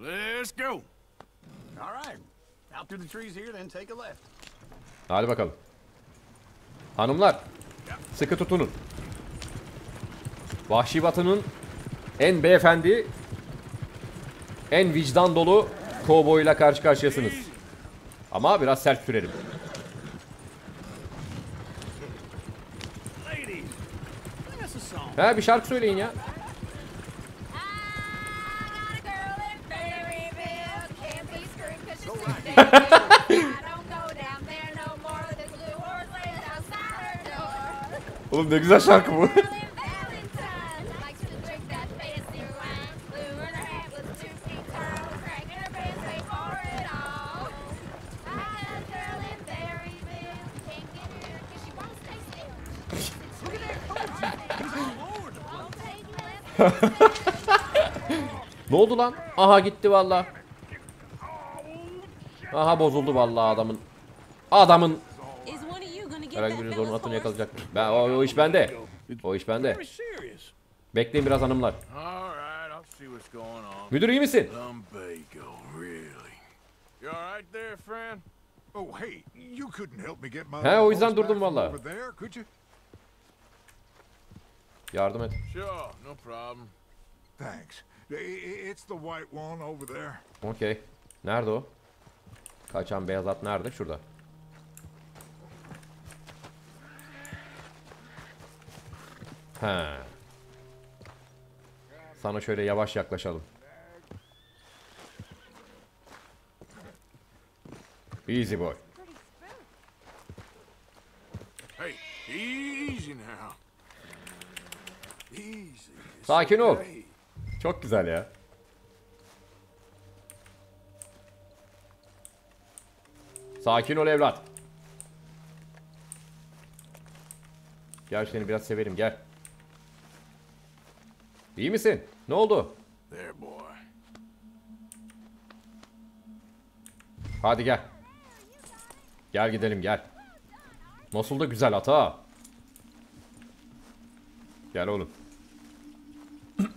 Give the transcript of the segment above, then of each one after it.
Let's go. All right. Out through the trees here, then take a left. Hadi bakalım. Hanımlar. Sıkı tutunun. Vahşi Batı'nın en beyefendi, en vicdan dolu kovboyla karşı karşıyasınız. Ama biraz sert sürerim. Ladies, sing us a song. He bir şarkı söyleyin ya. Oğlum ne güzel şarkı bu. Ne oldu lan? Aha gitti valla. Aha bozuldu valla adamın. Adamın herhangi biriniz onun atını yakalayacak. Ben, o, o iş bende. O iş bende. Bekleyin biraz hanımlar. Müdür iyi misin? Oh, He, o yüzden durdum valla. Yardım et. Sure, no problem. Thanks. I- I- It's the white one over there. Okey. Nerede o? Kaçan beyaz at nerede? Şurada. He. Sana şöyle yavaş yaklaşalım. Easy boy. Hey, easy now. Easy. It's Sakin ol. Çok güzel ya. Sakin ol evlat. Gel seni biraz severim gel. İyi misin? Ne oldu? Hadi gel. Gel gidelim gel. Nasıl da güzel at ha. Gel oğlum.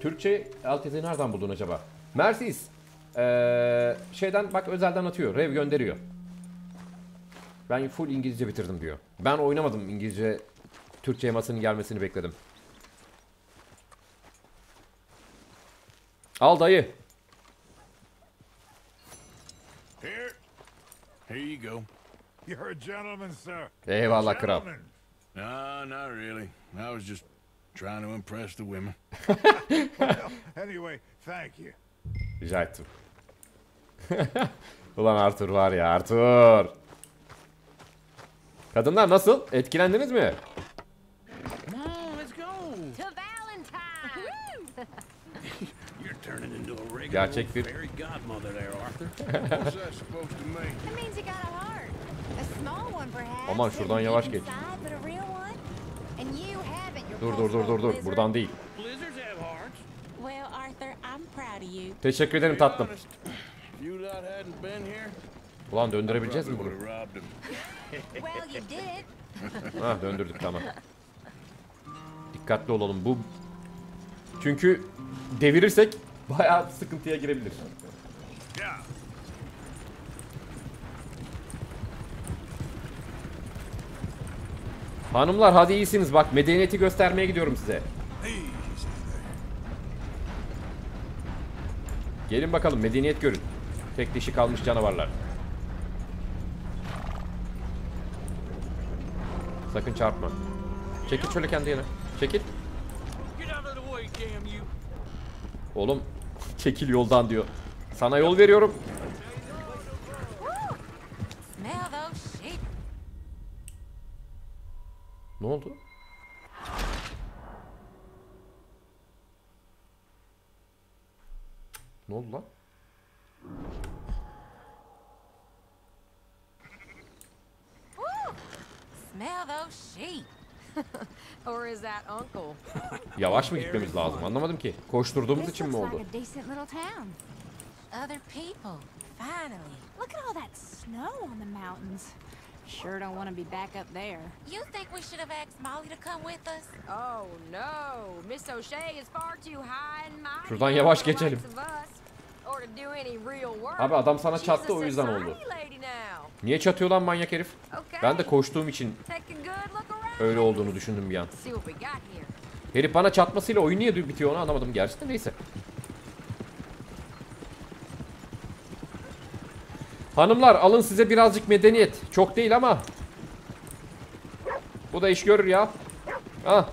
Türkçe altyazıyı nereden buldun acaba? Mersis. Ee, şeyden bak özelden atıyor. Rev gönderiyor. Ben full İngilizce bitirdim diyor. Ben oynamadım İngilizce Türkçe yamasının gelmesini bekledim. Al dayı. Here. Here you go. You're a gentleman, sir. Eyvallah kral. No, not really. I was just trying to impress the women. Anyway, thank you. Rica ettim. Ulan Arthur var ya Arthur. Kadınlar nasıl? Etkilendiniz mi? Come on, let's go. You're turning into a regular Gerçek bir-? Aman şuradan yavaş geç. Dur dur dur dur dur. Buradan değil. Blizzards have hearts. Well, Arthur, I'm proud of you. Teşekkür ederim tatlım. Ulan döndürebileceğiz mi bunu? would have robbed him. Well, you did. Ha döndürdük tamam. Dikkatli olalım bu. Çünkü devirirsek bayağı sıkıntıya girebilir. Hanımlar hadi iyisiniz bak medeniyeti göstermeye gidiyorum size. Gelin bakalım medeniyet görün. Tek dişi kalmış canavarlar. Sakın çarpma. Çekil şöyle kendi yana. Çekil. Oğlum çekil yoldan diyor. Sana yol veriyorum. Smell those sheep. Ne oldu? Ne oldu lan? Smell those sheep. Or is that uncle? Yavaş mı gitmemiz lazım? Anlamadım ki. Koşturduğumuz için mi oldu? Other people. Finally. Look at all that snow on the mountains. Sure don't want to be back up there. You think we should have asked Molly to come with us? Oh no, Miss O'Shea is far too high and mighty. Şuradan yavaş geçelim. Abi adam sana çattı o yüzden oldu. Niye çatıyor lan manyak herif? Ben de koştuğum için Öyle olduğunu düşündüm bir an. Herif bana çatmasıyla oyun niye bitiyor onu anlamadım gerçekten neyse. Hanımlar alın size birazcık medeniyet. Çok değil ama. Bu da iş görür ya. Ah.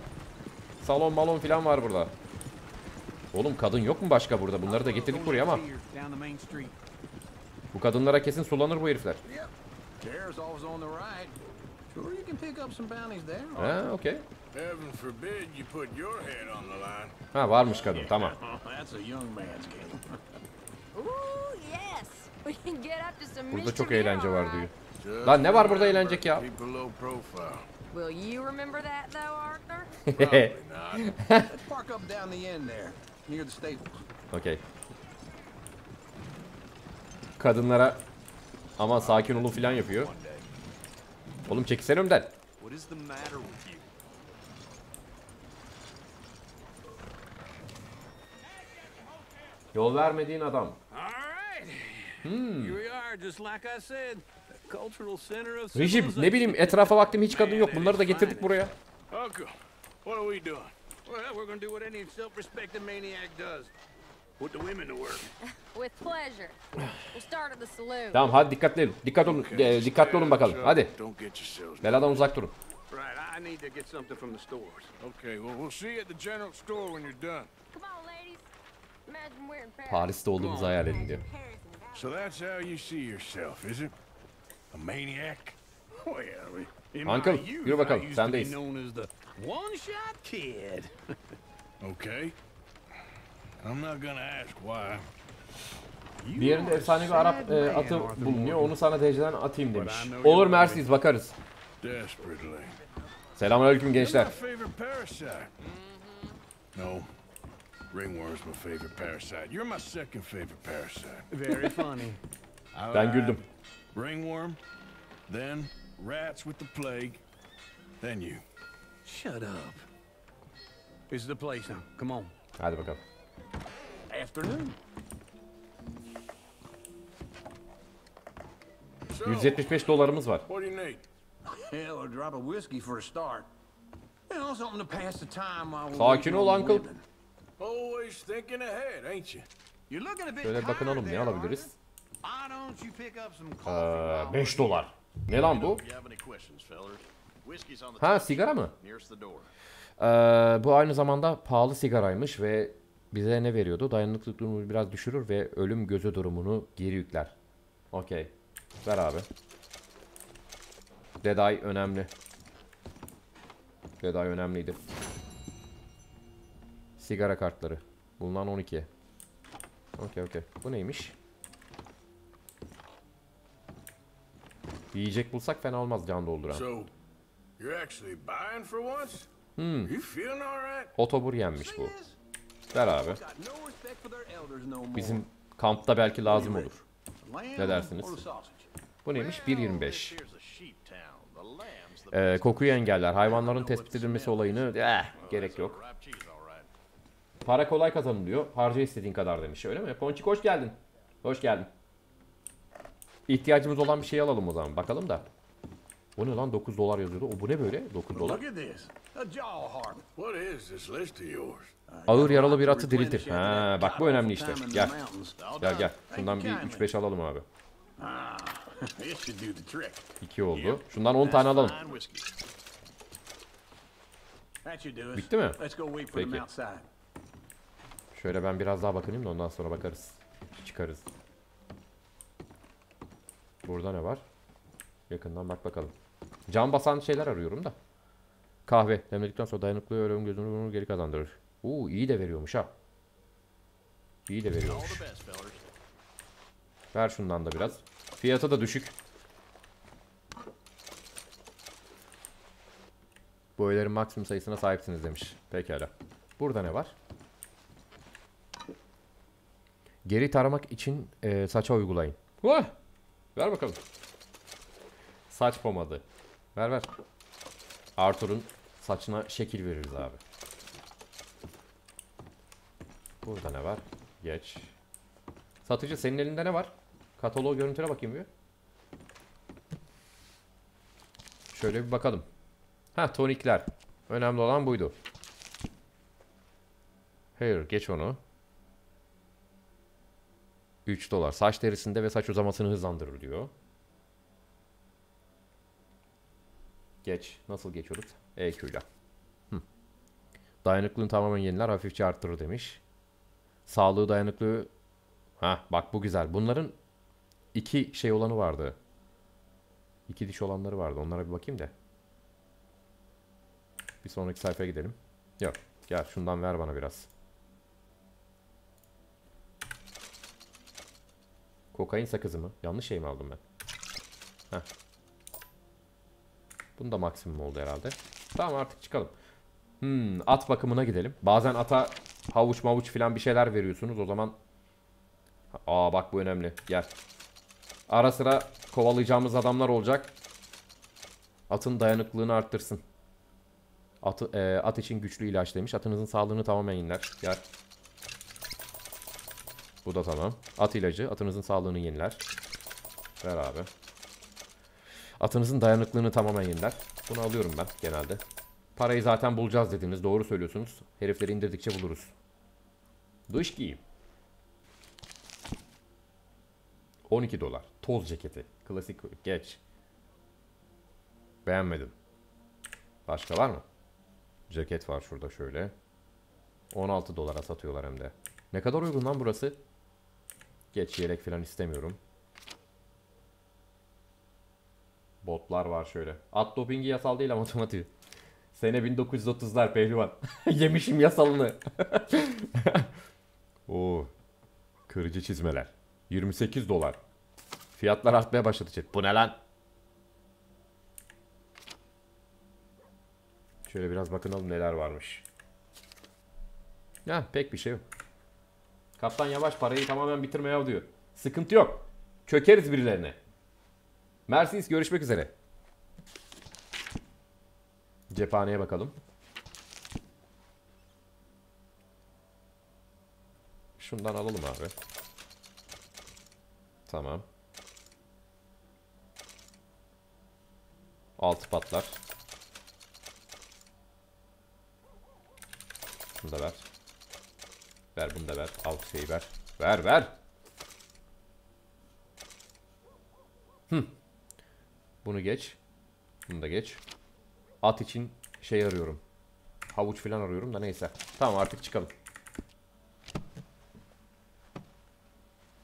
Salon malon filan var burada. Oğlum kadın yok mu başka burada? Bunları da getirdik buraya ama. Bu kadınlara kesin sulanır bu herifler. Sure, you can pick up some bounties there. Ha okey. Heaven forbid you put your head on the line. Ha varmış kadın tamam. Oh, that's a young man's game. Ooh, yes. We can get up to some Burada mischief çok eğlence var diyor. Lan ne var burada eğlenecek ya? Will you remember that though, Arthur? Probably not. Let's park up down the end there, near the stables. Okey. Kadınlara aman sakin olun filan yapıyor. Oğlum çekilsene önümden. Yol vermediğin adam. Of Rejim ne bileyim etrafa baktım hiç kadın yok. Bunları da getirdik buraya. What are we doing? Well, we're gonna do what any self-respecting maniac does. Put the women to work. With pleasure. We'll start at the saloon. Tamam hadi dikkatli olun. Dikkat olun. Okay, e, dikkatli olun bakalım. Hadi. Beladan uzak durun. Right, I need to get something from the stores. Okay, well, we'll see you at the general store when you're done. Come on, ladies. Imagine we're in Paris. Paris'te olduğumuzu hayal edin diyor. So that's how you see yourself, is it? A maniac? Well, Uncle, yürü bakalım, sendeyiz. the one-shot kid. Okay. I'm not gonna ask why. Bir yerinde efsanevi Arap e, atı bulunuyor. Onu sana DC'den atayım demiş. Olur Mercedes bakarız. Selamünaleyküm gençler. No. Ringworm's my favorite parasite. You're my second favorite parasite. Very funny. Ben güldüm. Ringworm, then rats with the plague, then you. Shut up. This is the place now. Come on. Hadi bakalım. Afternoon. So, 175 dolarımız var. what do you need? Hell, a drop of whiskey for a start. Know, something to pass the time while we're Sakin ol, uncle. Always thinking ahead, ain't you? You're looking a bit Şöyle tired bakınalım ne alabiliriz? Arthur. Why don't you pick up some coffee? while 5 we're- dolar. Ne lan bu? Ha sigara mı? Ee, bu aynı zamanda pahalı sigaraymış ve bize ne veriyordu? Dayanıklılık durumunu biraz düşürür ve ölüm gözü durumunu geri yükler. Okey. Ver abi. Deday önemli. Deday önemliydi. Sigara kartları. Bulunan 12. Okey okey. Bu neymiş? Yiyecek bulsak fena olmaz can dolduran. So, you're actually buying for once? Hmm. Otobur yenmiş bu. Ver abi. Bizim kampta belki lazım olur. Ne dersiniz? Bu neymiş? 1.25. Here's a sheep town. The lamb's the Ee, kokuyu engeller. Hayvanların tespit edilmesi olayını eh, gerek yok. Para kolay kazanılıyor. Harca istediğin kadar demiş. Öyle mi? Ponçik hoş geldin. Hoş geldin. İhtiyacımız olan bir şey alalım o zaman. Bakalım da. Bu ne lan? 9 dolar yazıyordu. O bu ne böyle? 9 dolar. Ağır yaralı bir atı diriltir. Ha, bak bu önemli işte. Gel. Gel gel. Şundan bir 3-5 alalım abi. Ah, This should do the trick. 2 oldu. Şundan 10 tane alalım. Bitti mi? Peki. Şöyle ben biraz daha bakayım da ondan sonra bakarız. Çıkarız. Burada ne var? Yakından bak bakalım. Cam basan şeyler arıyorum da. Kahve. Demledikten sonra dayanıklı ölüm gözünü geri kazandırır. Uuu iyi de veriyormuş ha. İyi de veriyormuş. Ver şundan da biraz. Fiyatı da düşük. Bu öğelerin maksimum sayısına sahipsiniz demiş. Pekala. Burada ne var? Geri taramak için e, saça uygulayın. Vah! Ver bakalım. Saç pomadı. Ver ver. Arthur'un saçına şekil veririz abi. Burada ne var? Geç. Satıcı senin elinde ne var? Katalog görüntüne bakayım bir. Şöyle bir bakalım. Ha tonikler. Önemli olan buydu. Hayır geç onu. 3 dolar. Saç derisinde ve saç uzamasını hızlandırır diyor. Geç. Nasıl geçiyoruz? EQ ile. Hı. Dayanıklılığını tamamen yeniler, hafifçe arttırır demiş. Sağlığı dayanıklı... Ha bak bu güzel. Bunların iki şey olanı vardı. İki diş olanları vardı. Onlara bir bakayım da. Bir sonraki sayfaya gidelim. Yok. Gel şundan ver bana biraz. Kokain sakızı mı? Yanlış şey mi aldım ben? Heh. Bunda maksimum oldu herhalde. Tamam artık çıkalım. Hmm, at bakımına gidelim. Bazen ata havuç mavuç filan bir şeyler veriyorsunuz. O zaman... Aa bak bu önemli. Gel. Ara sıra kovalayacağımız adamlar olacak. Atın dayanıklılığını arttırsın. Atı, e, at için güçlü ilaç demiş. Atınızın sağlığını tamamen yeniler. Gel. Bu da tamam. At ilacı atınızın sağlığını yeniler. Ver abi. Atınızın dayanıklılığını tamamen yeniler. Bunu alıyorum ben genelde. Parayı zaten bulacağız dediniz. Doğru söylüyorsunuz. Herifleri indirdikçe buluruz. Dış giyim. 12 dolar. Toz ceketi. Klasik geç. Beğenmedim. Başka var mı? Ceket var şurada şöyle. 16 dolara satıyorlar hem de. Ne kadar uygun lan burası? Geç yelek falan istemiyorum. Botlar var şöyle. At dopingi yasal değil ama otomatik. Sene 1930'lar pehlivan. Yemişim yasalını. Oo. Kırıcı çizmeler. 28 dolar. Fiyatlar artmaya başladı chat. Bu ne lan? Şöyle biraz bakınalım neler varmış. Ya pek bir şey yok. Kaptan yavaş parayı tamamen bitirmeye diyor. Sıkıntı yok. Çökeriz birilerine. Mercedes görüşmek üzere. Cephaneye bakalım. Şundan alalım abi. Tamam. Altı patlar. Şunu da ver. Ver bunu da ver. Al şeyi ver. Ver ver. Hı. Bunu geç. Bunu da geç. At için şey arıyorum. Havuç falan arıyorum da neyse. Tamam artık çıkalım.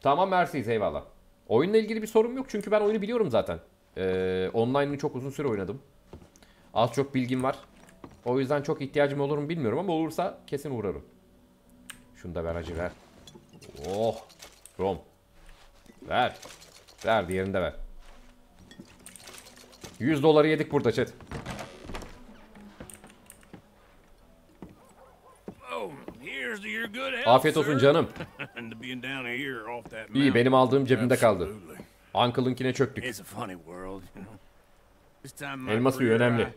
Tamam Mercedes eyvallah. Oyunla ilgili bir sorun yok çünkü ben oyunu biliyorum zaten. Ee, online'ını çok uzun süre oynadım. Az çok bilgim var. O yüzden çok ihtiyacım olur mu bilmiyorum ama olursa kesin uğrarım. Şunu da ver hacı ver. Oh. Rom. Ver. Ver diğerini de ver. 100 doları yedik burada chat. Afiyet olsun canım. İyi benim aldığım cebimde kaldı. Uncle'ınkine çöktük. Elma suyu önemli.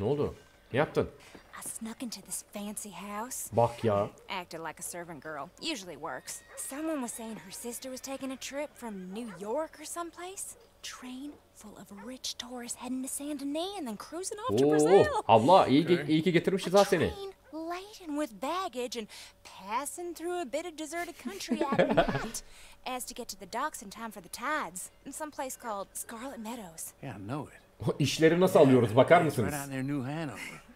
Ne oldu? Ne yaptın? I snuck into this fancy house. Bak ya. Acted like a servant girl. Usually works. Someone was saying her sister was taking a trip from New York or someplace. Train full of rich tourists heading to Saint Denis and then cruising off to Oo, Brazil. abla iyi, ge- iyi ki getirmişiz ha seni. train laden with baggage and passing through a bit of deserted country at night as to get to the docks in time for the tides in some place called Scarlet Meadows. Yeah, I know it. İşleri nasıl alıyoruz bakar mısınız?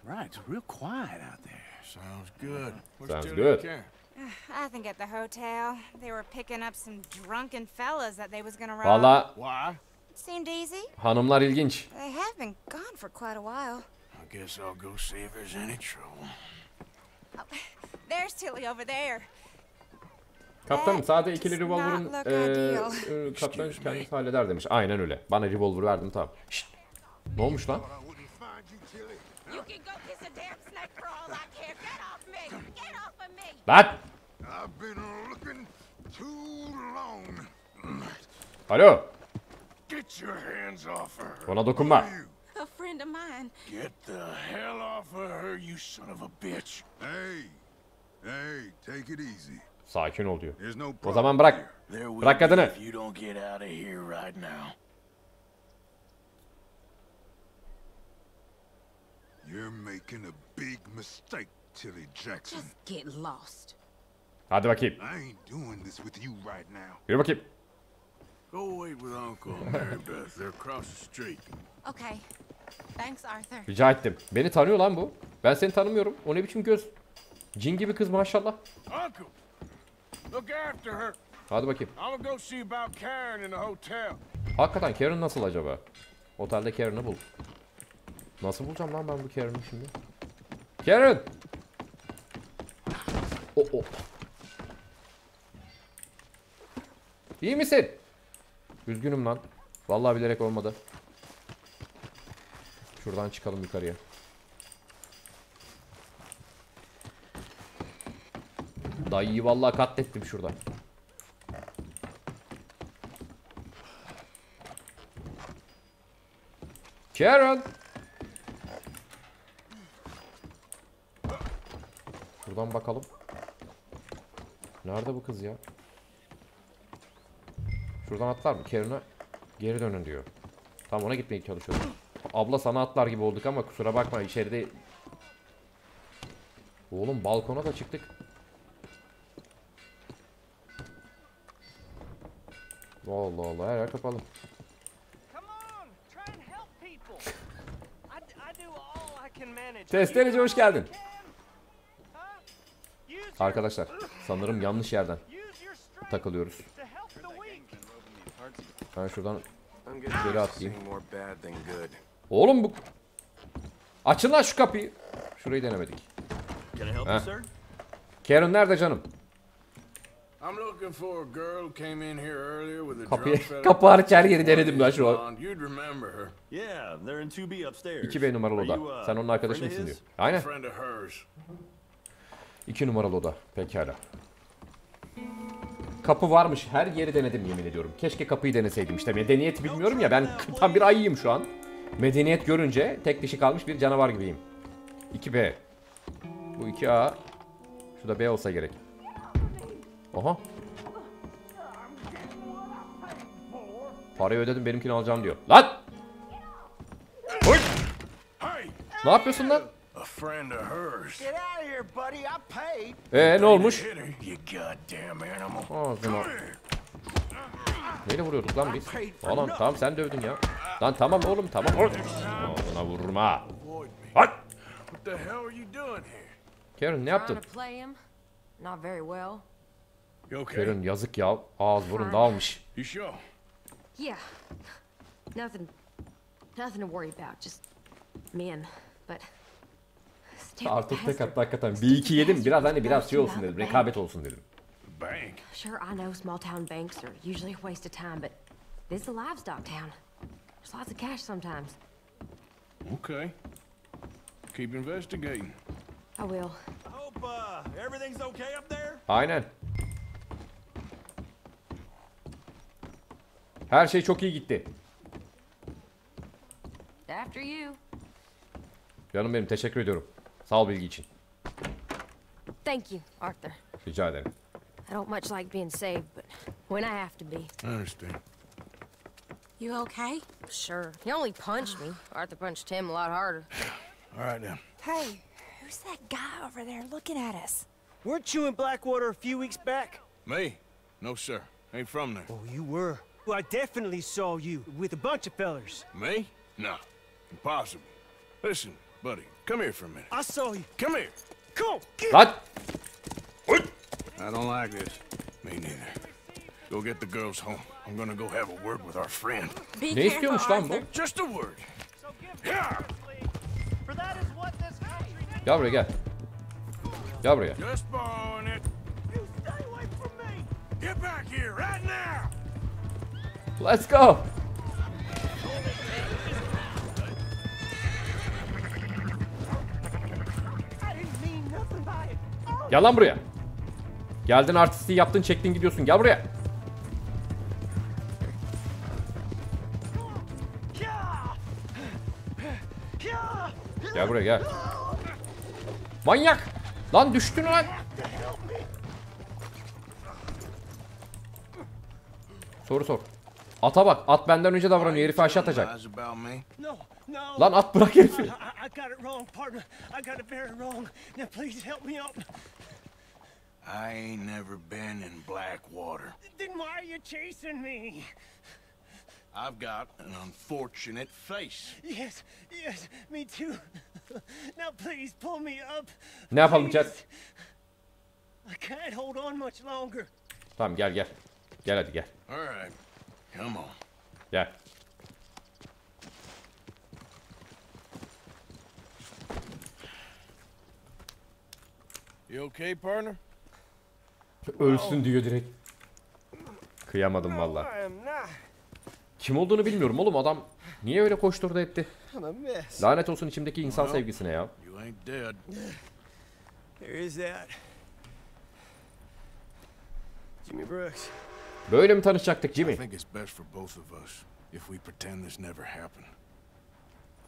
Right it's real quiet out there. Sounds good. What's Sounds good. I think at the hotel they were picking up some drunken fellas that they was gonna rob. Valla Why? Seemed easy. hanımlar ilginç. They have been gone for quite a while. I guess I'll go see if there's any trouble. There's Tilly over there. Kaptanım sade ikili revolver'ın eee, kaptan kendisi halleder demiş. Aynen öyle. Bana revolver verdim tamam. Şşt. Ne olmuş lan? I wouldn't find you, Tilly. You can go kiss a damn snake for all I care. Get off me! Lan! I've been looking too long. Alo. Get your hands off her. Ona dokunma. A friend of mine. Get the hell off of her, you son of a bitch. Hey, hey, take it easy. Sakin ol diyor. O zaman bırak. Bırak kadını. if you don't get out of here right now. You're making a big mistake, Tilly Jackson. Just get lost. Hadi bakayım. I ain't doing this with you right now. Yürü bakayım. Go wait with Uncle Mary Beth. They're across the street. Okay. Thanks, Arthur. Rica ettim. Beni tanıyor lan bu. Ben seni tanımıyorum. O ne biçim göz? Cin gibi kız maşallah. Uncle, look after her. Hadi bakayım. I'm gonna go see about Karen in the hotel. Hakikaten Karen nasıl acaba? Otelde Karen'ı bul. Nasıl bulacağım lan ben bu Karen'ı şimdi? Karen! O o. İyi misin? Üzgünüm lan. Vallahi bilerek olmadı. Şuradan çıkalım yukarıya. Dayıyı vallahi katlettim şurada. Karen! Buradan bakalım. Nerede bu kız ya? Şuradan atlar mı? Karen'a geri dönün diyor. Tam ona gitmeye çalışıyorum. Abla sana atlar gibi olduk ama kusura bakma içeride... Oğlum balkona da çıktık. Allah Allah her yer kapalı. Come on, try and help people. I, I do all I can manage. Testereci hoş geldin. Huh? Use your, Arkadaşlar sanırım yanlış yerden takılıyoruz. Ben şuradan to atlayayım. Oğlum bu... Açın lan şu kapıyı. Şurayı denemedik. Sir? Karen nerede canım? Kapıyı, kapı hariç her yeri denedim ben şu an. Blonde. You'd remember her. Yeah, they're in 2B upstairs. 2B numaralı oda. uh, Sen onun arkadaşı mısın diyor. Aynen. Friend of hers. 2 numaralı oda. Pekala. Kapı varmış. Her yeri denedim yemin ediyorum. Keşke kapıyı deneseydim işte. Medeniyet bilmiyorum ya. Ben tam bir ayıyım şu an. Medeniyet görünce tek dişi kalmış bir canavar gibiyim. 2B. Bu 2A. Şu da B olsa gerek. Oha. Parayı ödedim benimkini alacağım diyor. Lan! Oy! Ne yapıyorsun lan? A friend of hers. Get out of here, buddy. I paid. Ee ne olmuş? Hit her, you goddamn animal. Ağzıma. Neyle vuruyorduk lan biz? Oğlum tamam sen dövdün ya. Lan tamam oğlum tamam. Ağzına vurma. Avoid me. Lan! What the hell are you doing here? Karen ne yaptın? Karen yazık ya. Ağız burun dağılmış. You sure? Yeah. Nothing. Nothing to worry about. Just men. But. Artık tek attı hakikaten. Bir iki yedim. Biraz hani biraz şey olsun dedim. Rekabet olsun dedim. Bank. Sure, I know small town banks are usually a waste of time, but this is a livestock town. There's lots of cash sometimes. Okay. Keep investigating. I will. I hope uh, everything's okay up there. Aynen. Her şey çok iyi gitti. After you. Canım benim teşekkür ediyorum. Sağ ol bilgi için. Thank you, Arthur. Rica ederim. I don't much like being saved, but when I have to be. I understand. You okay? Sure. He only punched me. Arthur punched him a lot harder. All right then. Hey, who's that guy over there looking at us? Weren't you in Blackwater a few weeks back? Me? No, sir. Ain't from there. Oh, you were. Well, I definitely saw you with a bunch of fellers. Me? No. Impossible. Listen, buddy, come here for a minute. I saw you. Come here. Come on, get Lan! I don't like this. Me neither. Go get the girls home. I'm gonna go have a word with our friend. Be Ne careful, istiyormuş lan bu? Just a word. So give Yeah. For that is what this country needs. Gel buraya gel. Gel buraya. Just borrowing it. You stay away from me. Get back here right now. Let's go. Gel lan buraya. Geldin artistliği yaptın çektin gidiyorsun. Gel buraya. Gel buraya gel. Manyak. Lan düştün lan. Soru sor. Ata bak. At benden önce davranıyor. Herifi aşağı atacak. Lan at bırak herifi. I, I I got it wrong, partner. I got it very wrong. Now please help me out. I ain't never been in Blackwater. Then why are you chasing me? I've got an unfortunate face. Yes, yes, me too. now please pull me up. Ne yapalım please. Chad? I can't hold on much longer. Tamam gel gel. Gel hadi gel. All right, come on. Gel. You okay, partner? Ölsün diyor direkt. Kıyamadım valla. Kim olduğunu bilmiyorum oğlum adam. Niye öyle koşturdu etti? Lanet olsun içimdeki insan sevgisine ya. Böyle mi tanışacaktık Jimmy?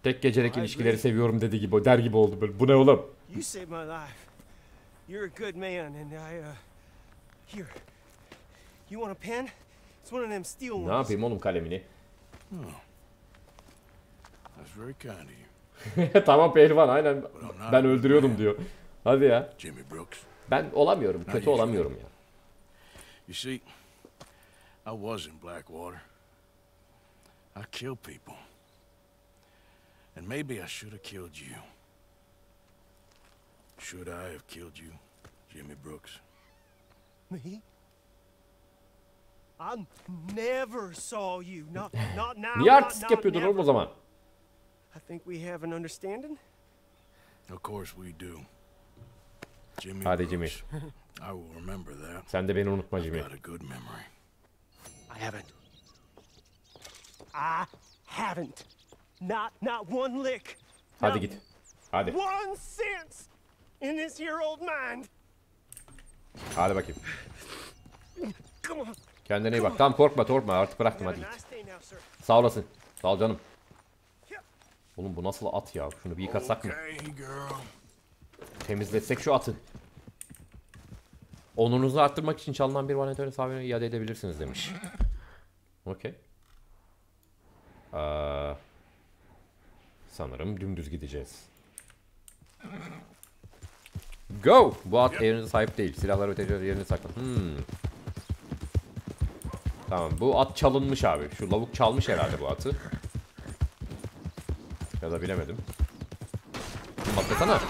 Tek gecelik ilişkileri seviyorum dedi gibi der gibi oldu böyle. Bu ne oğlum? You saved my life. You're a good man, and I, uh, here. You want a pen? It's one of them steel ones. Ne yapayım oğlum kalemini? That's very kind of you, tamam pehlivan aynen. Ben öldürüyordum diyor. Hadi ya. Jimmy Brooks. Ben olamıyorum. Kötü olamıyorum ya. You see, I was in Blackwater. I killed people. And maybe I should have killed you. Should I have killed you, Jimmy Brooks? Me? I never saw you. Not, not now. Niye not yapıyordun oğlum o zaman? I think we have an understanding. Of course we do. Jimmy Hadi Jimmy. I will remember that. Sen de beni unutma I've Jimmy. got a good memory. I haven't. I haven't. Not, not one lick. Hadi not git. Hadi. One sense in this here old mind. Hadi bakayım. Come on. Kendine iyi bak. Tamam korkma korkma artık bıraktım hadi git. Sağ olasın. Sağ ol canım. Oğlum bu nasıl at ya? Şunu bir yıkatsak mı? Temizletsek şu atı. Onurunuzu arttırmak için çalınan bir vanitörün sahibine iade edebilirsiniz demiş. Okey. Aa, sanırım dümdüz gideceğiz. Go! Bu at yerine sahip değil. Silahlar ve teçhizatlar yerine saklı. Hmm. Tamam bu at çalınmış abi. Şu lavuk çalmış herhalde bu atı. Ya da bilemedim. Atlasana.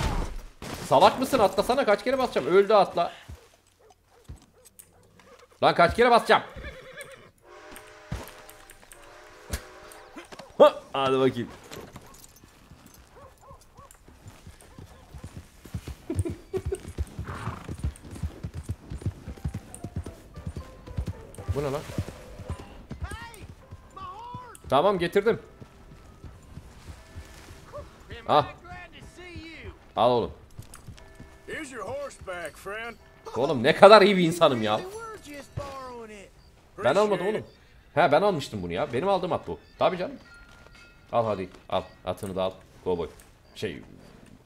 Salak mısın? Atlasana. Kaç kere basacağım? Öldü atla. Lan kaç kere basacağım? Hadi bakayım. Bu ne lan? Tamam getirdim. Ah. Al oğlum. Oğlum ne kadar iyi bir insanım ya. Ben almadım oğlum. He ben almıştım bunu ya. Benim aldığım at bu. Tabii canım. Al hadi. Al. Atını da al. Cowboy. Şey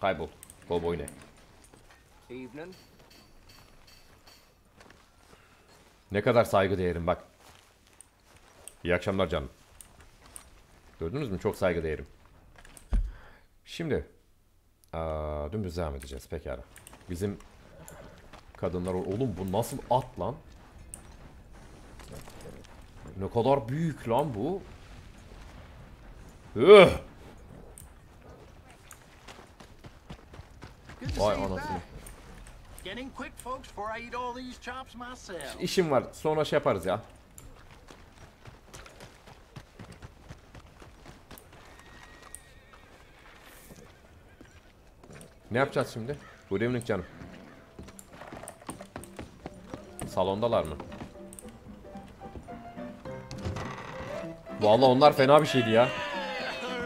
kaybol. Cowboy ne? Evening. Ne kadar saygı değerim bak. İyi akşamlar canım. Gördünüz mü? Çok saygı değerim. Şimdi. Aa, dümdüz devam edeceğiz. Pekala. Bizim kadınlar... Oğlum bu nasıl at lan? Ne kadar büyük lan bu. Üh! Vay anasını. İşim var. Sonra şey yaparız ya. Ne yapacağız şimdi? Good evening canım. Salondalar mı? Vallahi onlar fena bir şeydi ya.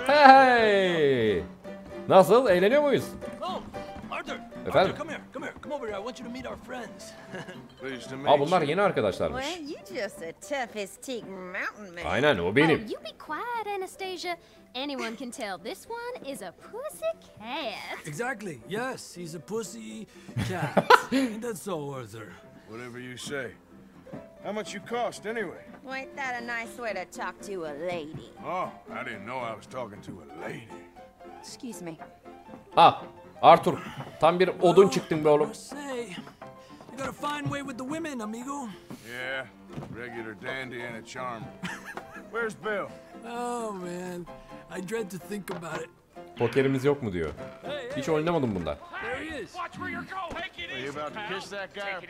Hey! Nasıl? Eğleniyor muyuz? Oh! Efendim? Over here. I want you to meet our friends. Pleased to meet Aa bunlar you. yeni arkadaşlarmış. Well, you just a tough as teak mountain man. Aynen o Oh, benim. you be quiet, Anastasia. Anyone can tell this one is a pussy cat. exactly. Yes, he's a pussy cat. Ain't that so, Arthur? Whatever you say. How much you cost, anyway? Well, ain't that a nice way to talk to a lady? Oh, I didn't know I was talking to a lady. Excuse me. Ah Arthur tam bir odun çıktın be oğlum. You got a fine way with the women, amigo. Yeah, regular dandy and a charm. Where's Bill? Oh man, I dread to think about it. Pokerimiz yok mu diyor. Hiç oynamadım bunda.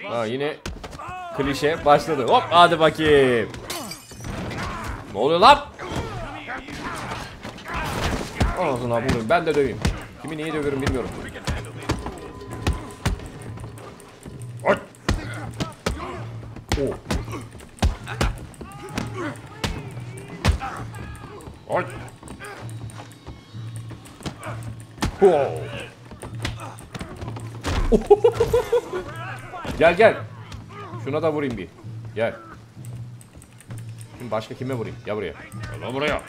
Ha yine klişe başladı. Hop hadi bakayım. Ne oluyor lan? Ağzına vurayım ben de döveyim. Kimi niye dövüyorum bilmiyorum. Ay. Oh. Ay. Oh. Gel gel. Şuna da vurayım bir. Gel. Şimdi başka kime vurayım? Gel buraya. Gel buraya.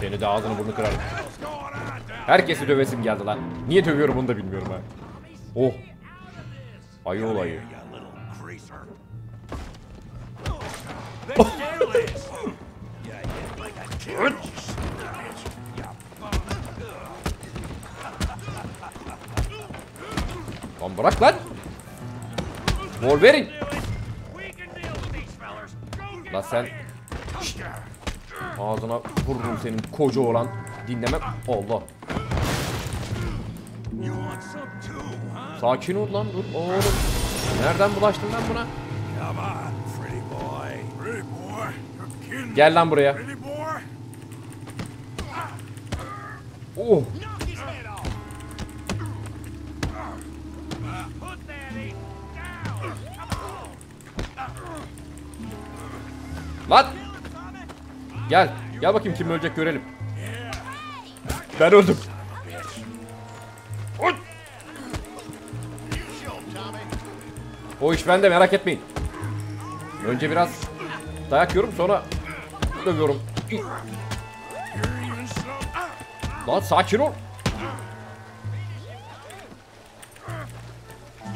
Seni de ağzını burnunu kırarım. Herkesi dövesim geldi lan. Niye dövüyorum onu da bilmiyorum ha. Oh. Ayı olayı. Lan bırak lan. Wolverine. Lan sen. Ağzına vururum senin koca olan. Dinlemem. Allah. Sakin ol lan dur oğlum. Nereden bulaştın lan buna? Gel lan buraya. Oh. Gel. Gel bakayım kim ölecek görelim. Ben öldüm. O iş bende merak etmeyin. Önce biraz dayak yiyorum sonra dövüyorum. Lan sakin ol.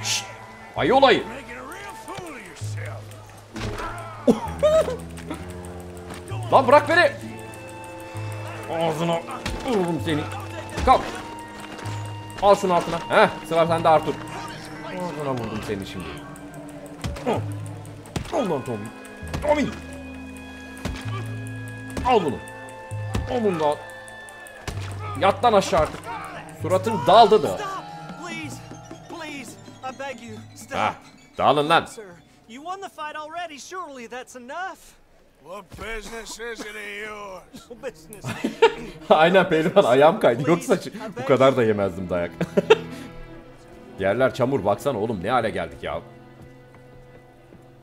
Şşt. Ayı olayı. Lan bırak beni. Ağzına vururum seni. Kalk. Al şunu altına. Heh sıra sende Artur. Ağzına vurdum seni şimdi. Al lan Tommy. Tommy. Al bunu. Al bunu da al. Yat lan aşağı artık. Suratın daldı da. Please, please, I beg you, stop. Ha, dağılın lan. You won the fight already. Surely that's enough. What business is it of yours? No business. Aynen pehlivan ayağım kaydı. Yoksa bu kadar da yemezdim dayak. Yerler çamur baksana oğlum ne hale geldik ya.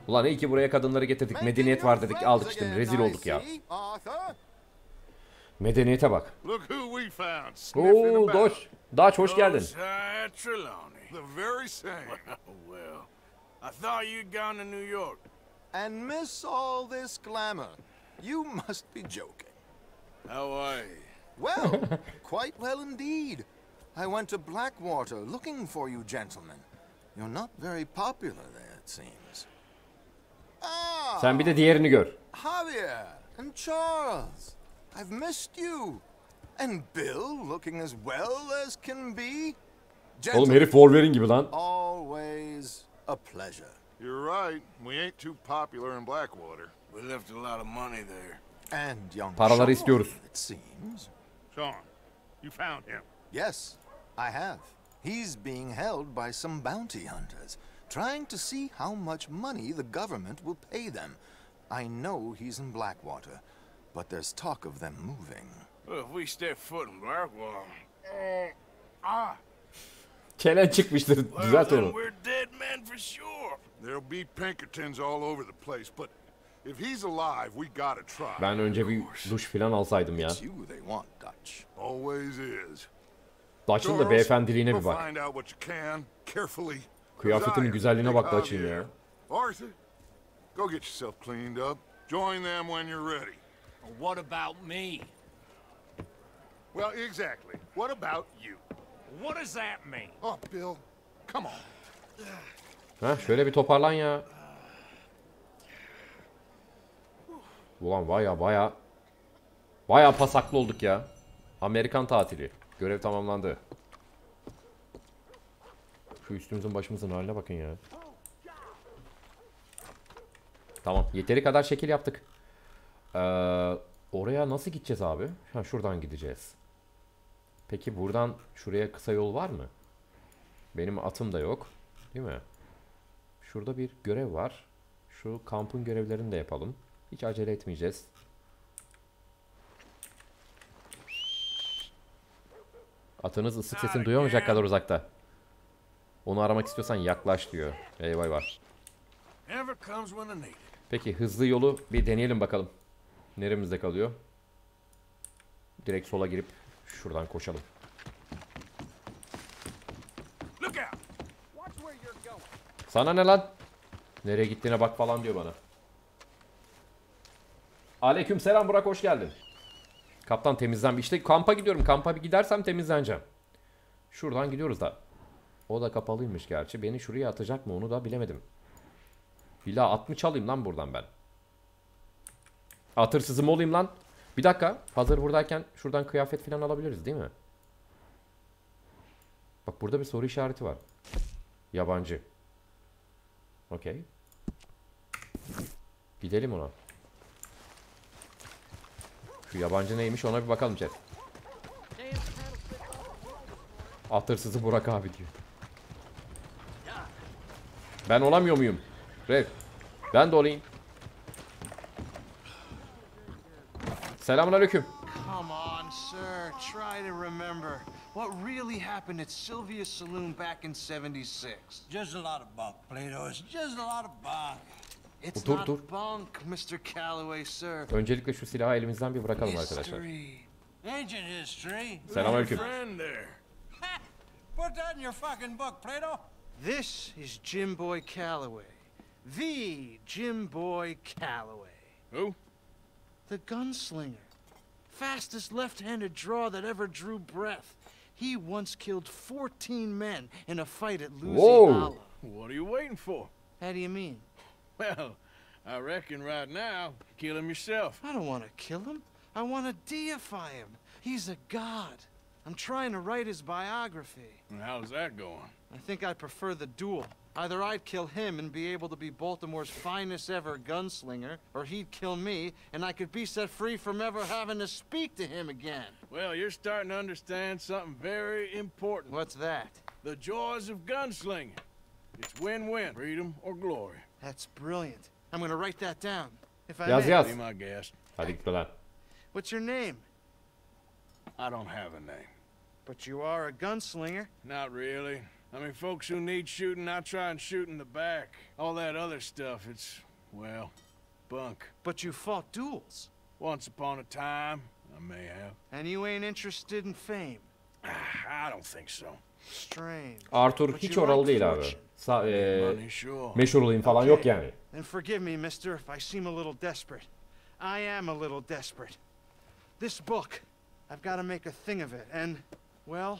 Ulan iyi ki buraya kadınları getirdik. Medeniyet var dedik aldık işte rezil olduk ya. Medeniyete bak. Oo. Doş. Daç hoş geldin. Well, I thought you'd gone to New York. And miss all this glamour. You must be joking. How are you? Well, quite well indeed. I went to Blackwater looking for you gentlemen. You're not very popular there, it seems. Ah, Sen bir de diğerini gör. Javier and Charles. I've missed you. And Bill looking as well as can be. Oğlum herif Wolverine gibi lan. Always a pleasure. You're right. We ain't too popular in Blackwater. We left a lot of money there. And young Paraları Sean, istiyoruz. it seems. Sean, you found him. Yes, I have. He's being held by some bounty hunters, trying to see how much money the government will pay them. I know he's in Blackwater, but there's talk of them moving. Well, if we step foot in Blackwater, uh, ah, Çelen çıkmıştır. well, Düzelt then onu. we're dead men for sure. There'll be Pinkertons all over the place, but if he's alive, we gotta try. Ben önce bir duş falan alsaydım ya. It's you they want, Dutch. Always is. Dutch'ın da beyefendiliğine bir bak. Find out what you can, carefully. Kıyafetinin güzelliğine bak Dutch'ın ya. Arthur, go get yourself cleaned up. Join them when you're ready. What about me? Well, exactly. What about you? What does that mean? Oh, Bill, come on. Ha şöyle bir toparlan ya. Ulan baya baya baya pasaklı olduk ya. Amerikan tatili. Görev tamamlandı. Şu üstümüzün başımızın haline bakın ya. Tamam. Yeteri kadar şekil yaptık. Ee, oraya nasıl gideceğiz abi? Ha, şuradan gideceğiz. Peki buradan şuraya kısa yol var mı? Benim atım da yok. Değil mi? Şurada bir görev var. Şu kampın görevlerini de yapalım. Hiç acele etmeyeceğiz. Atınız ıslık sesini duyamayacak kadar uzakta. Onu aramak istiyorsan yaklaş diyor. Need it. Peki hızlı yolu bir deneyelim bakalım. Neremizde kalıyor? Direkt sola girip şuradan koşalım. Look out! Sana ne lan? Nereye gittiğine bak falan diyor bana. Aleyküm selam Burak hoş geldin. Kaptan temizlen. İşte kampa gidiyorum. Kampa bir gidersem temizleneceğim. Şuradan gidiyoruz da. O da kapalıymış gerçi. Beni şuraya atacak mı onu da bilemedim. Bila at mı çalayım lan buradan ben? Atırsızım olayım lan? Bir dakika. Hazır buradayken şuradan kıyafet falan alabiliriz değil mi? Bak burada bir soru işareti var. Yabancı. Okey. Gidelim ona. Şu yabancı neymiş ona bir bakalım chat. At hırsızı Burak abi diyor. Ben olamıyor muyum? Rev. Ben de olayım. Selamünaleyküm. Come on, sir. Try to remember. What really happened at Sylvia's Saloon back in 76? Just a lot of bunk, Plato. It's just a lot of bunk. It's Dur, not dur. bunk, Mr. Calloway, sir. Öncelikle şu silahı elimizden bir bırakalım arkadaşlar. History. Ancient history. Selamünaleyküm. Friend there. Put that in your fucking book, Plato. This is Jim Boy Calloway. The Jim Boy Calloway. Who? The gunslinger. Fastest left-handed draw that ever drew breath. He once killed 14 men in a fight at Lucy Whoa. Hollow. What are you waiting for? How do you mean? Well, I reckon right now, kill him yourself. I don't want to kill him. I want to deify him. He's a god. I'm trying to write his biography. And how's that going? I think I prefer the duel. Either I'd kill him and be able to be Baltimore's finest ever gunslinger, or he'd kill me and I could be set free from ever having to speak to him again. Well, you're starting to understand something very important. What's that? The joys of gunslinging. It's win-win, freedom or glory. That's brilliant. I'm gonna write that down. If I Yaz may. yaz. Be my guest. Hadi git lan. What's your name? I don't have a name. But you are a gunslinger. Not really. I mean, folks who need shooting, I try and shoot in the back. All that other stuff, it's, well, bunk. But you fought duels. Once upon a time, I may have. And you ain't interested in fame. I don't think so. Strange. Arthur hiç oralı değil abi. Sa sure. meşhur olayım falan yok yani. And forgive me, mister, if I seem a little desperate. I am a little desperate. This book, I've got to make a thing of it, and, well,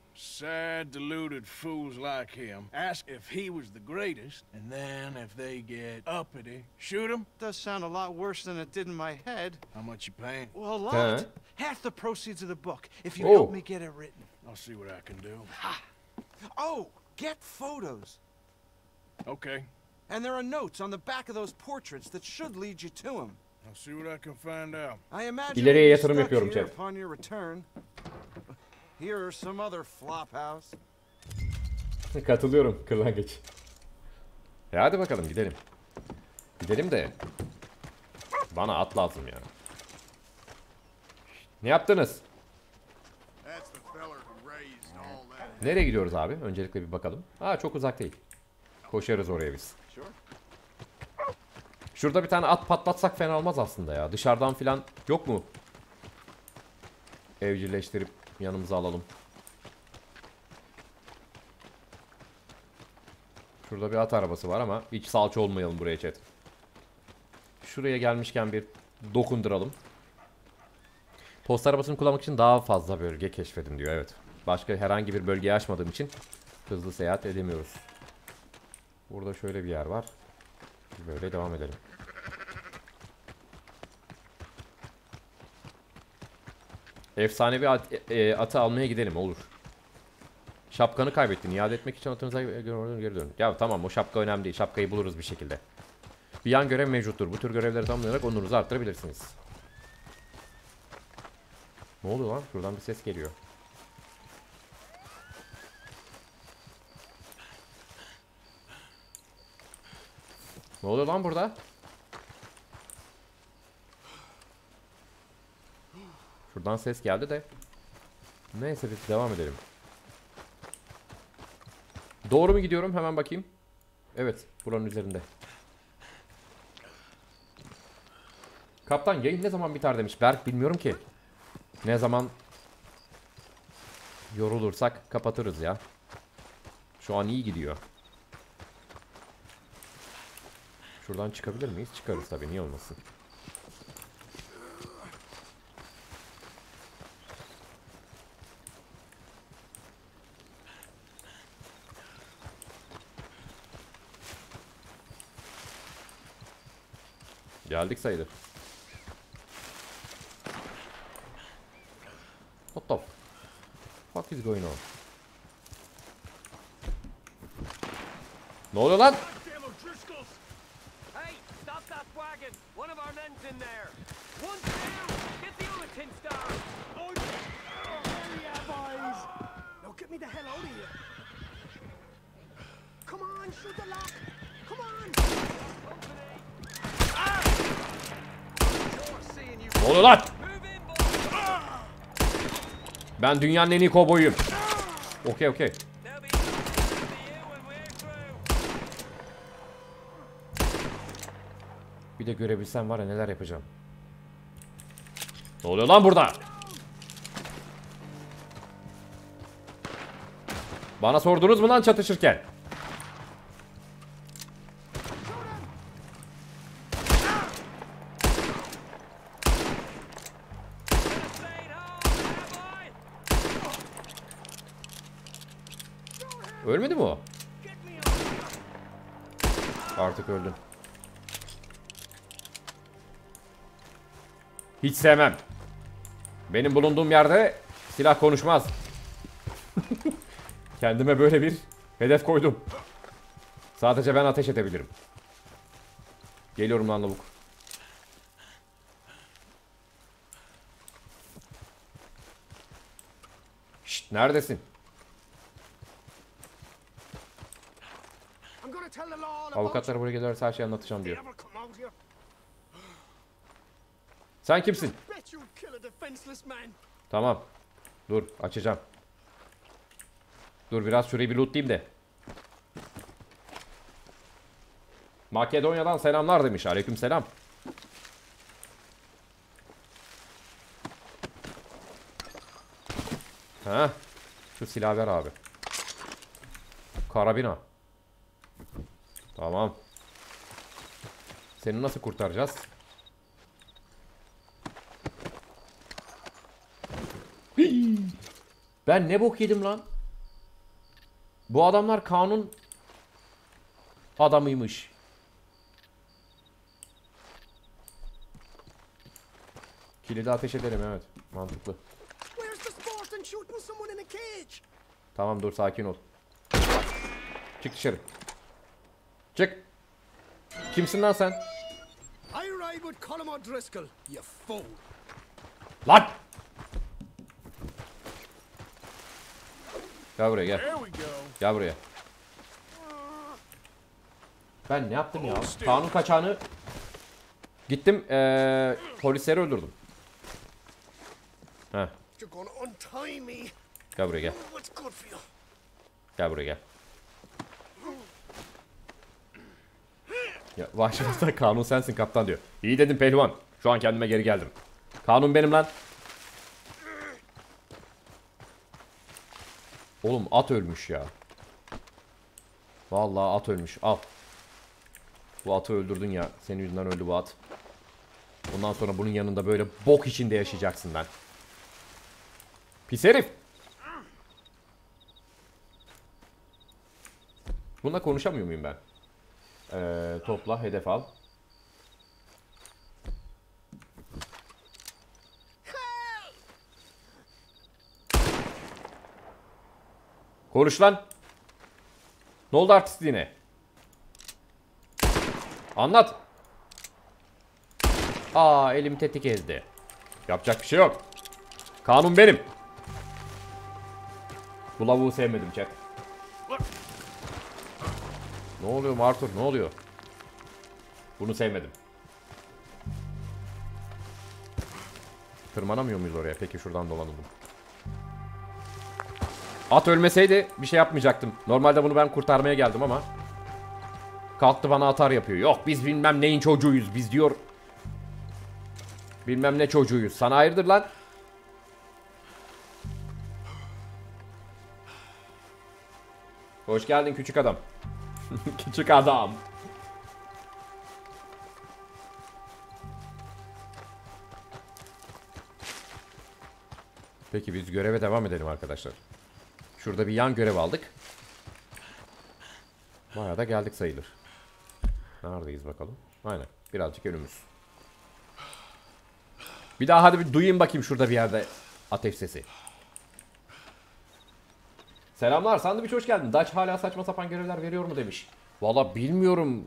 sad, deluded fools like him, ask if he was the greatest, and then if they get uppity, shoot him? does sound a lot worse than it did in my head. How much you paying? Well, a lot. Huh? Half the proceeds of the book, if you Oh. help me get it written. I'll see what I can do. Ha. Oh, get photos. Okay, And there are notes on the back of those portraits that should lead you to him. I'll see what I can find out. I imagine İleriye you'll be yatırım stuck yapıyorum here chat. Here are some other flop house. Katılıyorum kırlangıç. E hadi bakalım gidelim. Gidelim de. Bana at lazım ya. Ne yaptınız? Nereye gidiyoruz abi? Öncelikle bir bakalım. Aa çok uzak değil. Koşarız oraya biz. Şurada bir tane at patlatsak fena olmaz aslında ya. Dışarıdan filan yok mu? Evcilleştirip yanımıza alalım. Şurada bir at arabası var ama hiç salça olmayalım buraya chat. Şuraya gelmişken bir dokunduralım. Posta arabasını kullanmak için daha fazla bölge keşfedin diyor evet. Başka herhangi bir bölgeyi açmadığım için hızlı seyahat edemiyoruz. Burada şöyle bir yer var. Böyle devam edelim. Efsanevi at, e, atı almaya gidelim olur. Şapkanı kaybettin. İade etmek için atınıza geri geri dön. Ya tamam o şapka önemli değil. Şapkayı buluruz bir şekilde. Bir yan görev mevcuttur. Bu tür görevleri tamamlayarak onurunuzu arttırabilirsiniz. Ne oluyor lan? Şuradan bir ses geliyor. Ne oluyor lan burada? Şuradan ses geldi de. Neyse biz devam edelim. Doğru mu gidiyorum? Hemen bakayım. Evet, buranın üzerinde. Kaptan yayın ne zaman biter demiş. Berk bilmiyorum ki. Ne zaman yorulursak kapatırız ya. Şu an iyi gidiyor. Şuradan çıkabilir miyiz? Çıkarız tabii niye olmasın. Geldik sayılır. What the fuck is going on? Ne oluyor lan? Damn O'Driscolls! Hey, stop that wagon! One of our men's in there! One down! Get the other tin star! Oh, yeah, boys! Now get me the hell out of here! Come on, shoot the lock! Ne oluyor lan? Ben dünyanın en iyi kovboyuyum. Okey okey. Bir de görebilsem var ya neler yapacağım. Ne oluyor lan burada? Bana sordunuz mu lan çatışırken? Hiç sevmem. Benim bulunduğum yerde silah konuşmaz. Kendime böyle bir hedef koydum. Sadece ben ateş edebilirim. Geliyorum lan lavuk. Şşt neredesin? Avukatlar buraya gelirse her şeyi anlatacağım diyor. Ever come out here? Sen kimsin? Tamam. Dur açacağım. Dur biraz şurayı bir lootlayayım de. Makedonya'dan selamlar demiş. Aleyküm selam. Ha, şu silah ver abi. Karabina. Tamam. Seni nasıl kurtaracağız? Ben ne bok yedim lan? Bu adamlar kanun adamıymış. Kilidi ateş ederim evet. Mantıklı. Tamam dur sakin ol. Çık dışarı. Çık. Kimsin lan sen? Lan! Gel buraya gel. Gel buraya. Ben ne yaptım ya? Kanun kaçağını gittim ee, polisleri öldürdüm. Heh. Gel buraya gel. Gel buraya gel. Ya vahşi kanun sensin kaptan diyor. İyi dedim pehlivan. Şu an kendime geri geldim. Kanun benim lan. Oğlum at ölmüş ya. Vallahi at ölmüş. Al. Bu atı öldürdün ya. Senin yüzünden öldü bu at. Bundan sonra bunun yanında böyle bok içinde yaşayacaksın lan. Pis herif. Bununla konuşamıyor muyum ben? Ee, topla, hedef al. Konuş lan. Ne oldu artistliğine? Anlat. Aa elim tetik ezdi. Yapacak bir şey yok. Kanun benim. Bu lavuğu sevmedim chat. Ne oluyor Arthur? Ne oluyor? Bunu sevmedim. Tırmanamıyor muyuz oraya? Peki şuradan dolanalım. At ölmeseydi bir şey yapmayacaktım. Normalde bunu ben kurtarmaya geldim ama. Kalktı bana atar yapıyor. Yok biz bilmem neyin çocuğuyuz. Biz diyor. Bilmem ne çocuğuyuz. Sana hayırdır lan? Hoş geldin küçük adam. küçük adam. Peki biz göreve devam edelim arkadaşlar. Şurada bir yan görev aldık. Bayağı da geldik sayılır. Neredeyiz bakalım. Aynen. Birazcık önümüz. Bir daha hadi bir duyayım bakayım şurada bir yerde ateş sesi. Selamlar Sandviç hoş geldin. Dutch hala saçma sapan görevler veriyor mu demiş. Valla bilmiyorum.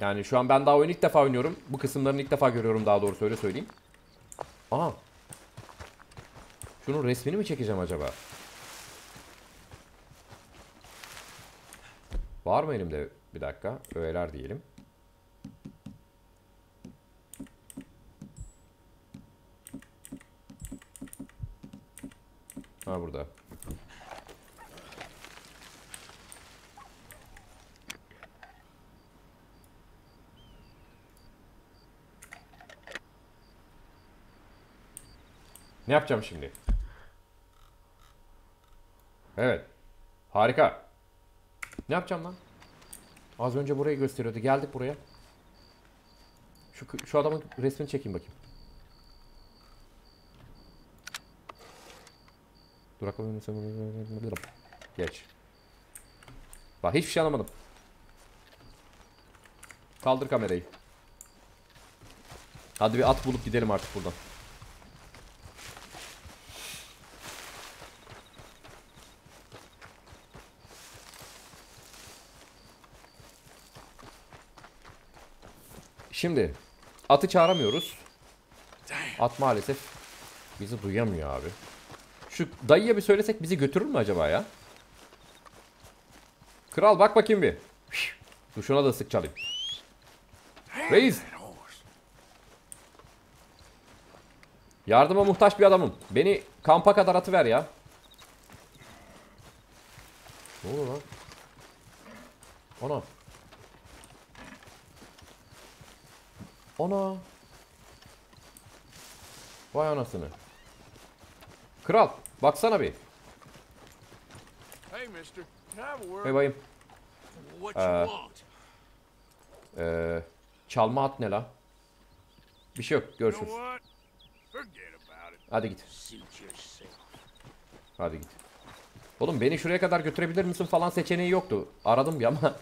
Yani şu an ben daha oyunu ilk defa oynuyorum. Bu kısımlarını ilk defa görüyorum daha doğrusu öyle söyleyeyim. Aa. Şunun resmini mi çekeceğim acaba? Var mı elimde? Bir dakika. Öğeler diyelim. Ha burada. Ne yapacağım şimdi? Evet. Harika. Ne yapacağım lan? Az önce burayı gösteriyordu. Geldik buraya. Şu, şu adamın resmini çekeyim bakayım. Duraklamayı Geç. Bak hiçbir şey anlamadım. Kaldır kamerayı. Hadi bir at bulup gidelim artık buradan. Şimdi atı çağıramıyoruz. At maalesef bizi duyamıyor abi. Şu dayıya bir söylesek bizi götürür mü acaba ya? Kral bak bakayım bir. Dur şuna da sık çalayım. Reis. Yardıma muhtaç bir adamım. Beni kampa kadar atıver ya. Ne oluyor lan? Ana. Ana. Vay anasını. Kral baksana bir. Hey, mister. Hey bayım. Ee? Ee, çalma at ne la? Bir şey yok görüşürüz. Hadi git. Hadi git. Oğlum beni şuraya kadar götürebilir misin falan seçeneği yoktu. Aradım bir ama.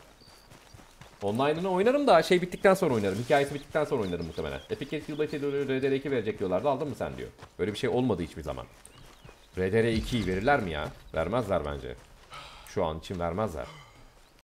Online'ını oynarım da şey bittikten sonra oynarım. Hikayesi bittikten sonra oynarım muhtemelen. Epic Games yılbaşı RDR2 verecek diyorlardı. Aldın mı sen diyor. Böyle bir şey olmadı hiçbir zaman. RDR2'yi verirler mi ya? Vermezler bence. Şu an için vermezler.